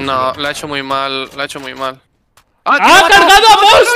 No, la ha hecho muy mal, la ha hecho muy mal. ¡Ha cargado a Monster!